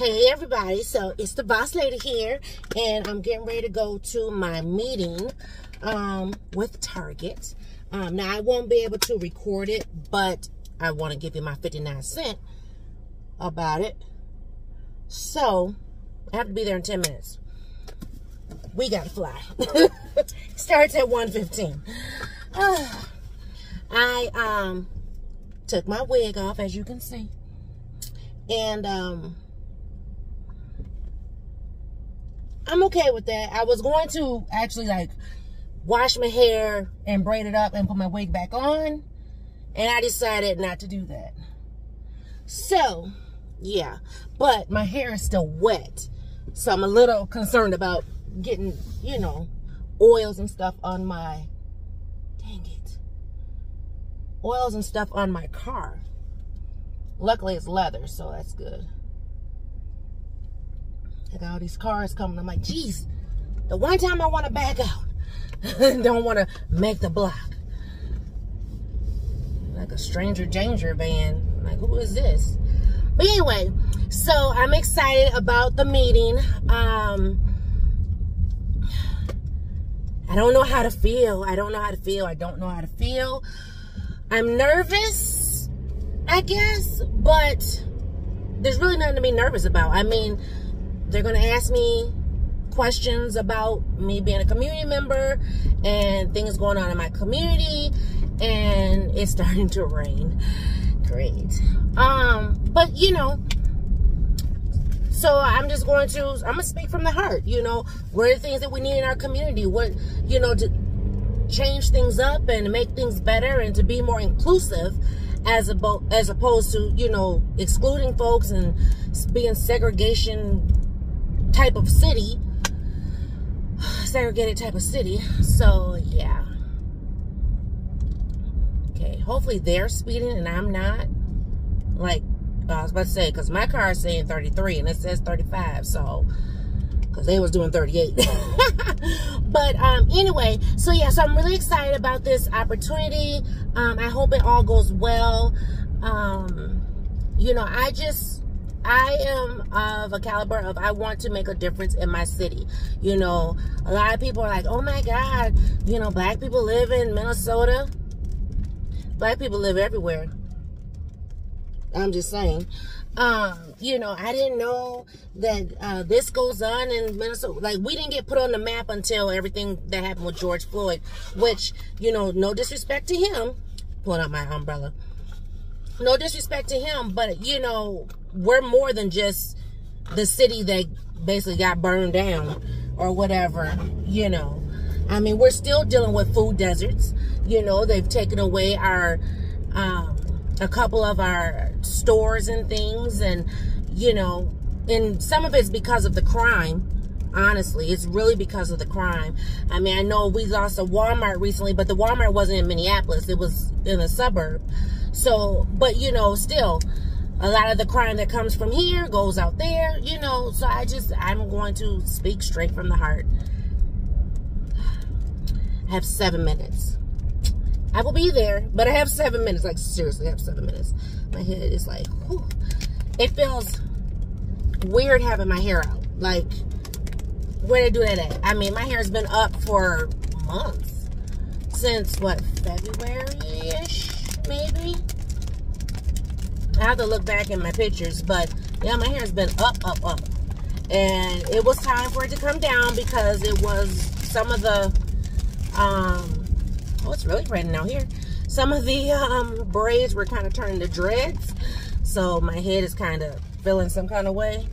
Hey everybody, so it's the boss lady here and I'm getting ready to go to my meeting um, with Target. Um, now I won't be able to record it, but I want to give you my 59 cent about it. So I have to be there in 10 minutes. We gotta fly. Starts at 1.15. Uh, I um took my wig off as you can see. And um I'm okay with that. I was going to actually like wash my hair and braid it up and put my wig back on. And I decided not to do that. So, yeah. But my hair is still wet. So I'm a little concerned about getting, you know, oils and stuff on my, dang it, oils and stuff on my car. Luckily it's leather, so that's good. I got all these cars coming. I'm like, geez, the one time I want to back out, don't want to make the block. Like a stranger danger van. Like, who is this? But anyway, so I'm excited about the meeting. Um, I don't know how to feel. I don't know how to feel. I don't know how to feel. I'm nervous, I guess, but there's really nothing to be nervous about. I mean, they're going to ask me questions about me being a community member and things going on in my community and it's starting to rain. Great. Um but you know so i'm just going to i'm gonna speak from the heart you know what are the things that we need in our community? What you know to change things up and make things better and to be more inclusive as about as opposed to you know excluding folks and being segregation type of city, segregated type of city. So yeah. Okay, hopefully they're speeding and I'm not. Like I was about to say, because my car is saying 33 and it says 35, so because they was doing 38. but um, anyway, so yeah, so I'm really excited about this opportunity. Um, I hope it all goes well. Um, you know, I just I am of a caliber of I want to make a difference in my city. You know, a lot of people are like, oh my God, you know, black people live in Minnesota. Black people live everywhere. I'm just saying. Um, you know, I didn't know that uh, this goes on in Minnesota. Like, we didn't get put on the map until everything that happened with George Floyd, which, you know, no disrespect to him. Pulling out my umbrella. No disrespect to him, but, you know, we're more than just the city that basically got burned down or whatever, you know. I mean, we're still dealing with food deserts. You know, they've taken away our, um, a couple of our stores and things. And, you know, and some of it's because of the crime. Honestly, it's really because of the crime. I mean, I know we lost a Walmart recently, but the Walmart wasn't in Minneapolis. It was in a suburb. So, but, you know, still, a lot of the crime that comes from here goes out there, you know. So I just, I'm going to speak straight from the heart. I have seven minutes. I will be there, but I have seven minutes. Like, seriously, I have seven minutes. My head is like, whew. It feels weird having my hair out. Like, where did I do that at? I mean, my hair has been up for months. Since, what, February-ish, maybe? I have to look back in my pictures, but yeah, my hair's been up, up, up. And it was time for it to come down because it was some of the, um, oh, it's really raining out here. Some of the um, braids were kind of turning to dreads. So my head is kind of feeling some kind of way.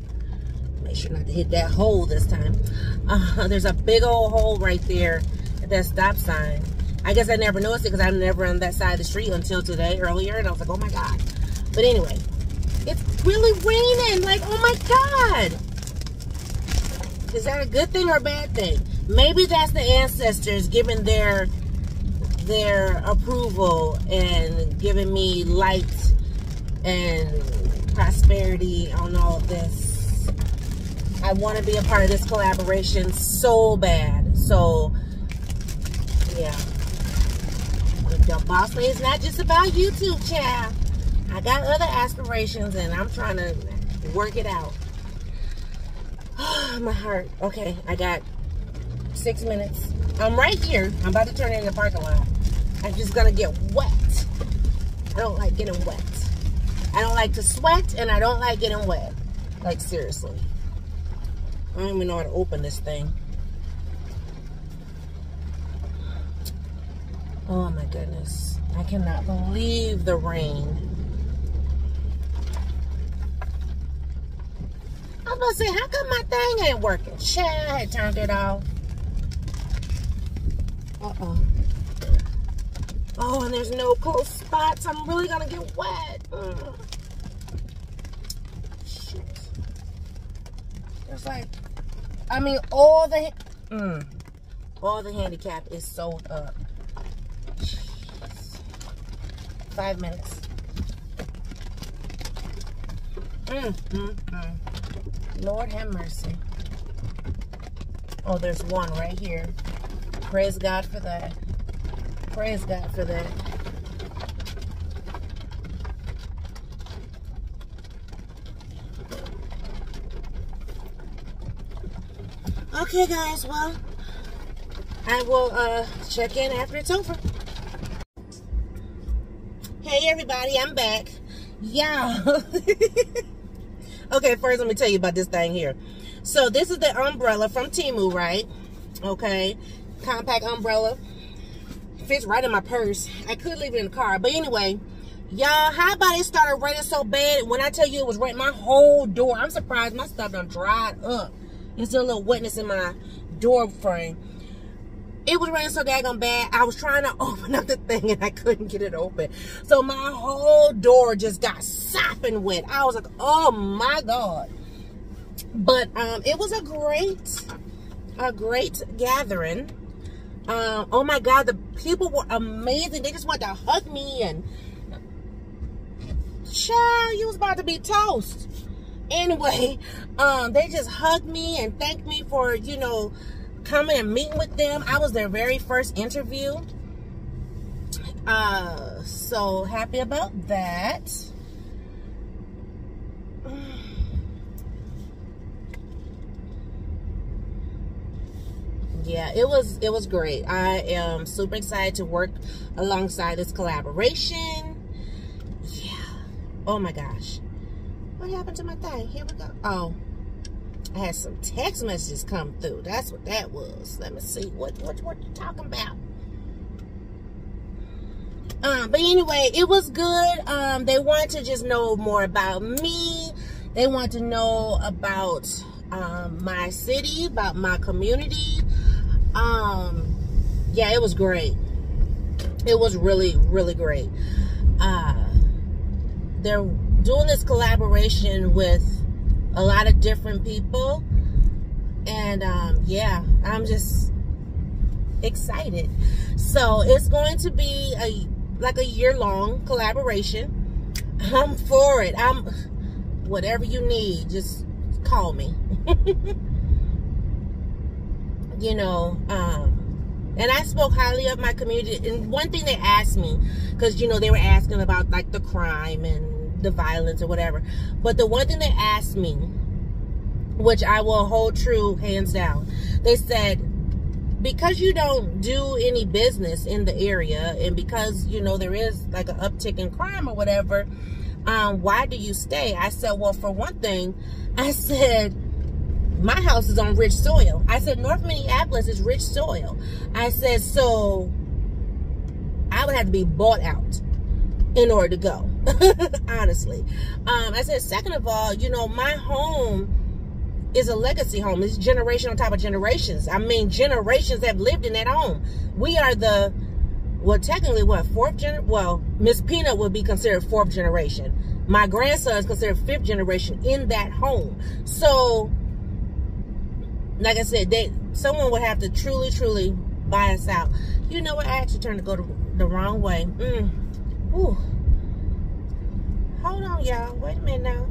Make sure not to hit that hole this time. Uh, there's a big old hole right there at that stop sign. I guess I never noticed it because I'm never on that side of the street until today, earlier. And I was like, oh my God. But anyway, it's really raining. Like, oh my God. Is that a good thing or a bad thing? Maybe that's the ancestors giving their their approval and giving me light and prosperity on all of this. I want to be a part of this collaboration so bad. So, yeah. The boss lady is not just about YouTube, child. I got other aspirations and I'm trying to work it out. my heart. Okay, I got six minutes. I'm right here. I'm about to turn in the parking lot. I'm just gonna get wet. I don't like getting wet. I don't like to sweat and I don't like getting wet. Like seriously. I don't even know how to open this thing. Oh my goodness. I cannot believe the rain. I'm gonna say, how come my thing ain't working? Shit, I had turned it off. Uh-oh. Oh, and there's no close spots. I'm really gonna get wet. Ugh. Shit. There's like, I mean, all the, mm, all the handicap is sold up. Five minutes. Mm, mm, mm. Lord have mercy. Oh, there's one right here. Praise God for that. Praise God for that. Okay, guys, well, I will uh, check in after it's over. Hey, everybody, I'm back. Y'all. okay, first, let me tell you about this thing here. So, this is the umbrella from Temu, right? Okay, compact umbrella fits right in my purse. I could leave it in the car. But anyway, y'all, how about it started raining so bad when I tell you it was raining my whole door. I'm surprised my stuff done dried up. There's a little wetness in my door frame. It was raining so daggone bad. I was trying to open up the thing and I couldn't get it open. So my whole door just got sopping wet. I was like, oh my God. But um, it was a great, a great gathering. Um, oh my God, the people were amazing. They just wanted to hug me and child, you was about to be toast. Anyway, um, they just hugged me and thanked me for, you know, coming and meeting with them. I was their very first interview. Uh, so happy about that. yeah it was it was great. I am super excited to work alongside this collaboration. Yeah. Oh my gosh. What happened to my thing here we go. Oh i had some text messages come through. That's what that was. Let me see. What what what you talking about? Um but anyway it was good. Um they wanted to just know more about me. They want to know about um, my city about my community. Um yeah it was great. It was really really great. Uh they're doing this collaboration with a lot of different people. And um yeah i'm just excited. So it's going to be a like a year-long collaboration. I'm for it. I'm whatever you need just call me. You know, um, and I spoke highly of my community. And one thing they asked me, because, you know, they were asking about like the crime and the violence or whatever. But the one thing they asked me, which I will hold true hands down, they said, because you don't do any business in the area and because, you know, there is like an uptick in crime or whatever, um, why do you stay? I said, well, for one thing, I said, my house is on rich soil. I said, North Minneapolis is rich soil. I said, so I would have to be bought out in order to go, honestly. Um, I said, second of all, you know, my home is a legacy home. It's generation on top of generations. I mean, generations have lived in that home. We are the, well, technically, what, fourth gen? Well, Miss Peanut would be considered fourth generation. My grandson is considered fifth generation in that home. So, like I said, they someone would have to truly, truly buy us out. You know what? I actually turned to go the, the wrong way. Mm. Ooh. Hold on, y'all. Wait a minute now.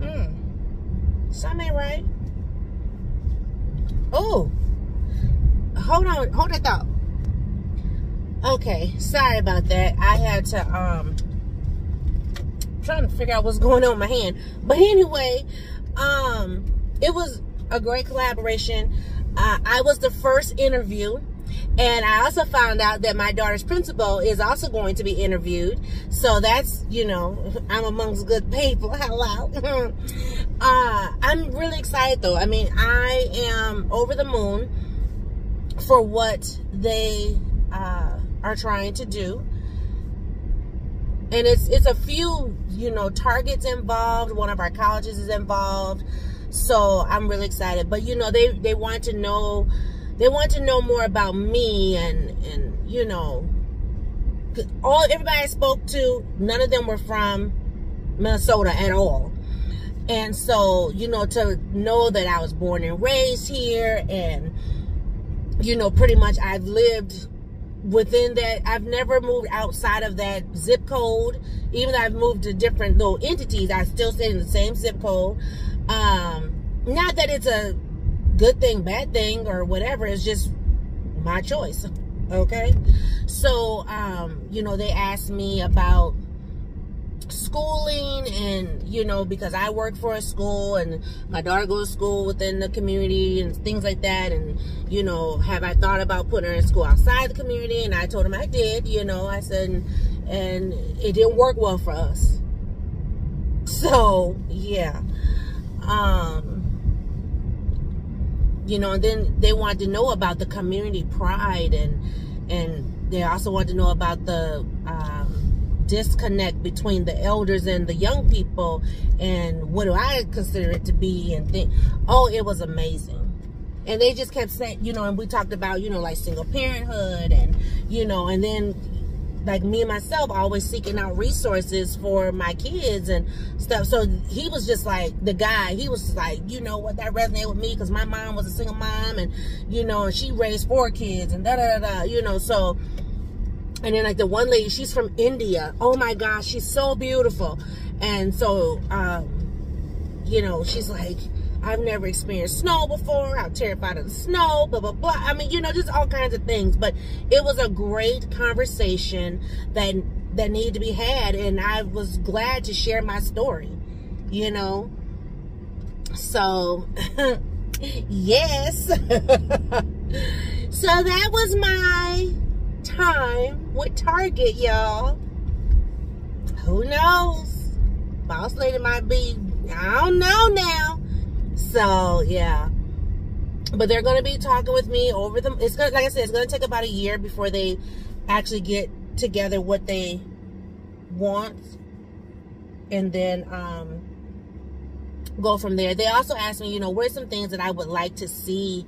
Mm. Something ain't right. Oh. Hold on. Hold that thought. Okay. Sorry about that. I had to, um, trying to figure out what's going on with my hand. But anyway, um, it was a great collaboration. Uh, I was the first interview. And I also found out that my daughter's principal is also going to be interviewed. So that's, you know, I'm amongst good people. Hello. uh, I'm really excited though. I mean, I am over the moon for what they uh, are trying to do. And it's it's a few, you know, targets involved. One of our colleges is involved. So I'm really excited. But you know, they they want to know they want to know more about me and and you know all everybody I spoke to, none of them were from Minnesota at all. And so, you know, to know that I was born and raised here and you know, pretty much I've lived within that I've never moved outside of that zip code. Even though I've moved to different little entities, I still stay in the same zip code. Um, not that it's a good thing, bad thing, or whatever. It's just my choice. Okay. So, um, you know, they asked me about schooling and you know because i work for a school and my daughter goes to school within the community and things like that and you know have i thought about putting her in school outside the community and i told him i did you know i said and, and it didn't work well for us so yeah um you know and then they wanted to know about the community pride and and they also wanted to know about the um disconnect between the elders and the young people and what do I consider it to be and think oh it was amazing. And they just kept saying you know and we talked about you know like single parenthood and you know and then like me and myself always seeking out resources for my kids and stuff so he was just like the guy he was like you know what that resonated with me because my mom was a single mom and you know and she raised four kids and da da da, da you know so and then like the one lady, she's from India. Oh my gosh, she's so beautiful. And so, um, you know, she's like, I've never experienced snow before. I'm terrified of the snow, blah, blah, blah. I mean, you know, just all kinds of things. But it was a great conversation that that needed to be had. And I was glad to share my story, you know. So, yes. so that was my time with Target, y'all. Who knows? Boss lady might be, I don't know now. So, yeah. But they're to be talking with me over the, it's to, like I said, it's to take about a year before they actually get together what they want. And then, um, go from there. They also asked me, you know, what are some things that I would like to see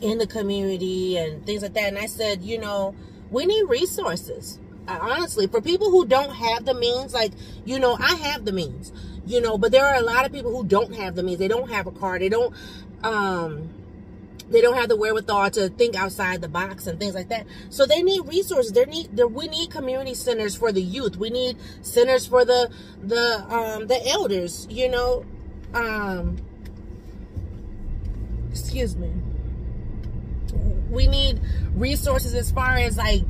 in the community and things like that. And I said, you know, we need resources. Uh, honestly, for people who don't have the means, like, you know, I have the means, you know, but there are a lot of people who don't have the means. They don't have a car. They don't, um, they don't have the wherewithal to think outside the box and things like that. So they need resources. They need there, we need community centers for the youth. We need centers for the the um the elders, you know. Um excuse me we need resources as far as like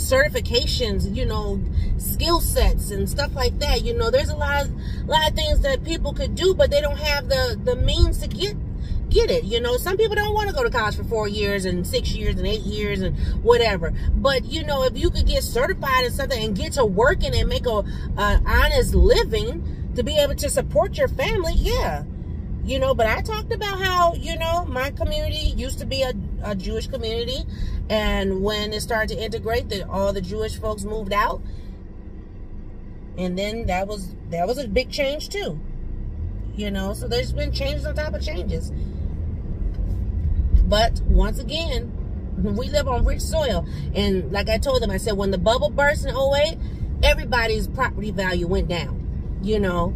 certifications, you know, skill sets and stuff like that. You know, there's a lot of a lot of things that people could do, but they don't have the the means to get get it. You know, some people don't want to go to college for four years and six years and eight years and whatever. But you know, if you could get certified in something and get to working and make a, a honest living to be able to support your family, yeah you know but i talked about how you know my community used to be a, a jewish community. And when it started to integrate that all the jewish folks moved out. And then that was that was a big change too. You know so there's been changes on top of changes. But once again we live on rich soil. And like i told them i said when the bubble burst in 08 everybody's property value went down you know.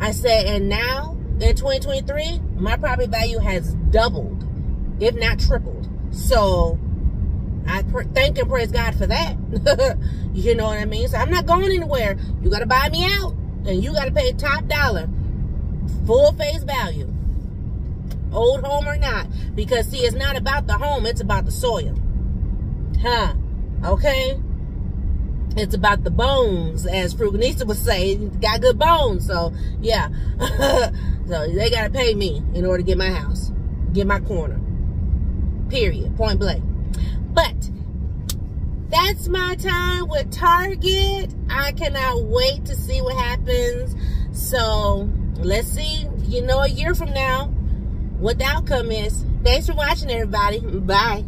I said and now in 2023, my property value has doubled, if not tripled. So I thank and praise God for that. you know what I mean? So I'm not going anywhere. You got to buy me out, and you got to pay top dollar, full face value, old home or not. Because see, it's not about the home; it's about the soil. Huh? Okay. it's about the bones, as Fruganista would say. Got good bones, so yeah. so they gotta pay me in order to get my house, get my corner. Period. Point blank. But that's my time with Target. I cannot wait to see what happens. So let's see, you know, a year from now, what the outcome is. Thanks for watching, everybody. Bye.